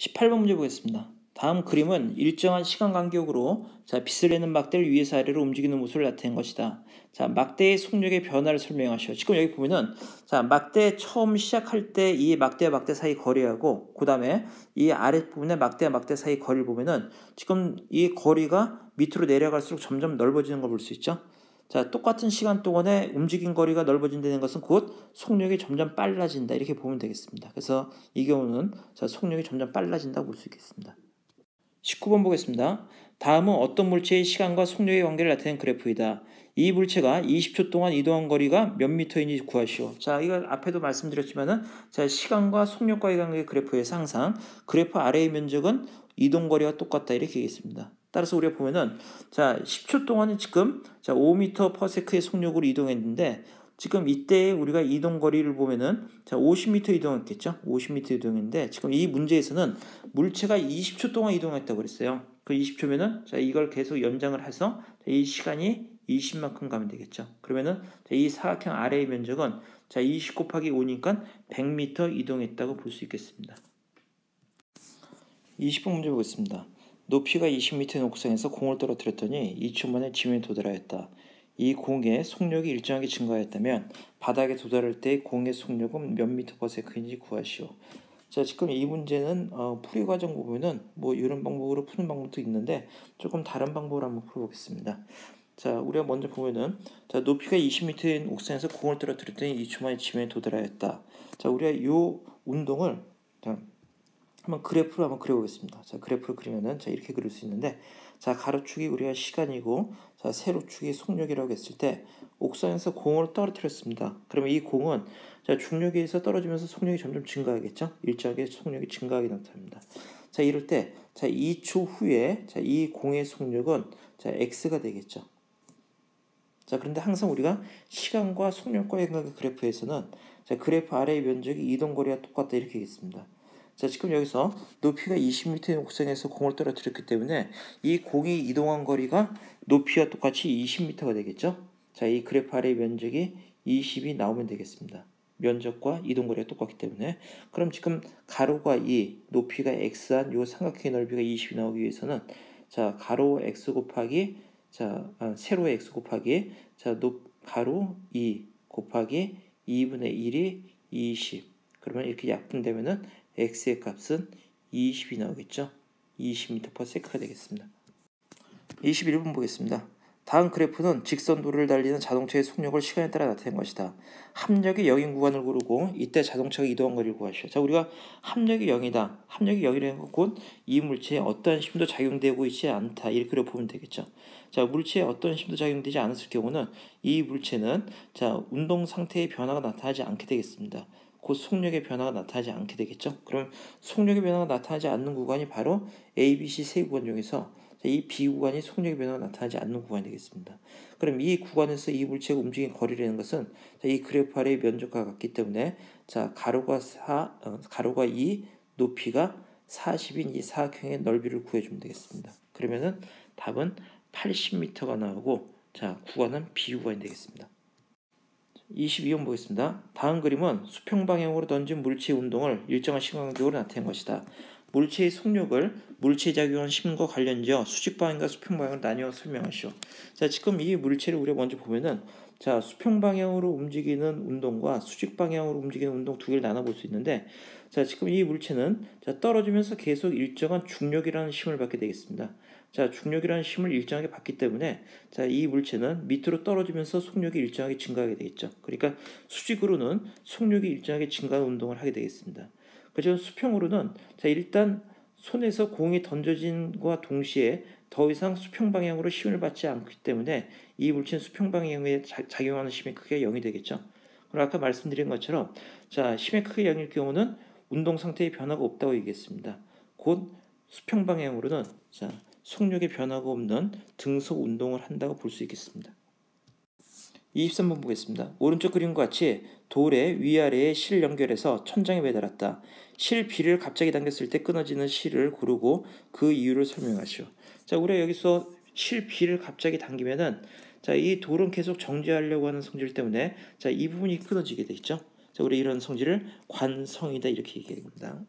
18번 문제 보겠습니다. 다음 그림은 일정한 시간 간격으로 자, 빛을 내는 막대를 위에서 아래로 움직이는 모습을 나타낸 것이다. 자, 막대의 속력의 변화를 설명하시오. 지금 여기 보면은 자, 막대 처음 시작할 때 이 막대와 막대 사이 거리하고 그다음에 이 아랫부분에 막대와 막대 사이 거리를 보면은 지금 이 거리가 밑으로 내려갈수록 점점 넓어지는 걸 볼 수 있죠. 자, 똑같은 시간 동안에 움직인 거리가 넓어진다는 것은 곧 속력이 점점 빨라진다. 이렇게 보면 되겠습니다. 그래서 이 경우는 자, 속력이 점점 빨라진다고 볼 수 있겠습니다. 19번 보겠습니다. 다음은 어떤 물체의 시간과 속력의 관계를 나타낸 그래프이다. 이 물체가 20초 동안 이동한 거리가 몇 미터인지 구하시오. 자, 이거 앞에도 말씀드렸지만은 자, 시간과 속력과의 관계 그래프에서 항상 그래프 아래의 면적은 이동 거리와 똑같다 이렇게 되겠습니다. 따라서 우리가 보면은 자 10초 동안은 지금 자 5m per sec의 속력으로 이동했는데 지금 이때 우리가 이동 거리를 보면은 자 50m 이동했겠죠? 50m 이동했는데 지금 이 문제에서는 물체가 20초 동안 이동했다고 그랬어요. 그 20초면은 자 이걸 계속 연장을 해서 이 시간이 20만큼 가면 되겠죠. 그러면은 이 사각형 아래의 면적은 자 20 곱하기 5니까 100m 이동했다고 볼 수 있겠습니다. 20번 문제 보겠습니다. 높이가 20m의 옥상에서 공을 떨어뜨렸더니 2초 만에 지면에 도달하였다. 이 공의 속력이 일정하게 증가하였다면 바닥에 도달할 때 공의 속력은 몇 미터 퍼 세컨인지 구하시오. 자 지금 이 문제는 어, 풀이 과정 보면은 뭐 이런 방법으로 푸는 방법도 있는데 조금 다른 방법으로 한번 풀어보겠습니다. 자 우리가 먼저 보면은 자 높이가 20m인 옥상에서 공을 떨어뜨렸더니 2초 만에 지면에 도달하였다. 자 우리가 이 운동을 자, 한번 그래프로 한번 그려보겠습니다. 자, 그래프를 그리면은 자 이렇게 그릴 수 있는데 자 가로축이 우리가 시간이고 자 세로축이 속력이라고 했을 때 옥상에서 공을 떨어뜨렸습니다. 그러면 이 공은 자 중력에 의해서 떨어지면서 속력이 점점 증가하겠죠? 일정하게 속력이 증가하게 나타납니다. 자 이럴 때 자 2초 후에 자 이 공의 속력은 자 x가 되겠죠. 자 그런데 항상 우리가 시간과 속력과의 그래프에서는 자 그래프 아래의 면적이 이동 거리와 똑같다 이렇게 하겠습니다. 자, 지금 여기서 높이가 20m의 옥상에서 공을 떨어뜨렸기 때문에 이 공이 이동한 거리가 높이와 똑같이 20m가 되겠죠? 자, 이 그래프 아래 면적이 20이 나오면 되겠습니다. 면적과 이동거리가 똑같기 때문에 그럼 지금 가로가 2, 높이가 x한 요 삼각형의 넓이가 20이 나오기 위해서는 자, 가로 x 곱하기 자, 아, 세로 x 곱하기 자, 높 가로 2 곱하기 2분의 1이 20. 그러면 이렇게 약분되면은 x의 값은 20이 나오겠죠. 20m/s가 되겠습니다. 21번 보겠습니다. 다음 그래프는 직선도로를 달리는 자동차의 속력을 시간에 따라 나타낸 것이다. 합력이 0인 구간을 고르고 이때 자동차가 이동한 거리를 구하시오. 자, 우리가 합력이 0이다. 합력이 0이라는 건곧 이 물체에 어떠한 힘도 작용되고 있지 않다. 이렇게 보면 되겠죠. 자, 물체에 어떤 힘도 작용되지 않았을 경우는 이 물체는 자, 운동 상태의 변화가 나타나지 않게 되겠습니다. 곧 속력의 변화가 나타나지 않게 되겠죠. 그럼 속력의 변화가 나타나지 않는 구간이 바로 A, B, C 세 구간 중에서 이 B 구간이 속력의 변화가 나타나지 않는 구간이 되겠습니다. 그럼 이 구간에서 이 물체가 움직인 거리라는 것은 이 그래프 아래의 면적과 같기 때문에 자 가로가 4, 어, 가로가 2, 높이가 40인 이 사각형의 넓이를 구해주면 되겠습니다. 그러면은 답은 80m가 나오고 자 구간은 B 구간이 되겠습니다. 22번 보겠습니다. 다음 그림은 수평 방향으로 던진 물체의 운동을 일정한 시간 간격으로 나타낸 것이다. 물체의 속력을 물체에 작용한 힘과 관련지어 수직 방향과 수평 방향을 나뉘어 설명하시오. 자, 지금 이 물체를 우리가 먼저 보면은 자, 수평 방향으로 움직이는 운동과 수직 방향으로 움직이는 운동 두 개를 나눠 볼 수 있는데 자, 지금 이 물체는 자, 떨어지면서 계속 일정한 중력이라는 힘을 받게 되겠습니다. 자, 중력이라는 힘을 일정하게 받기 때문에 자, 이 물체는 밑으로 떨어지면서 속력이 일정하게 증가하게 되겠죠. 그러니까 수직으로는 속력이 일정하게 증가하는 운동을 하게 되겠습니다. 그죠? 수평으로는 자, 일단 손에서 공이 던져진과 동시에 더 이상 수평 방향으로 힘을 받지 않기 때문에 이 물체는 수평 방향에 작용하는 힘의 크기가 0이 되겠죠. 그럼 아까 말씀드린 것처럼 자, 힘의 크기가 0일 경우는 운동 상태의 변화가 없다고 얘기했습니다. 곧 수평 방향으로는 자, 속력의 변화가 없는 등속 운동을 한다고 볼 수 있겠습니다. 23번 보겠습니다. 오른쪽 그림과 같이 돌의 위아래에 실 연결해서 천장에 매달았다. 실 B를 갑자기 당겼을 때 끊어지는 실을 고르고 그 이유를 설명하시오. 자, 우리가 여기서 실 B를 갑자기 당기면은 자, 이 돌은 계속 정지하려고 하는 성질 때문에 자, 이 부분이 끊어지게 되죠. 자, 우리 이런 성질을 관성이다 이렇게 얘기합니다.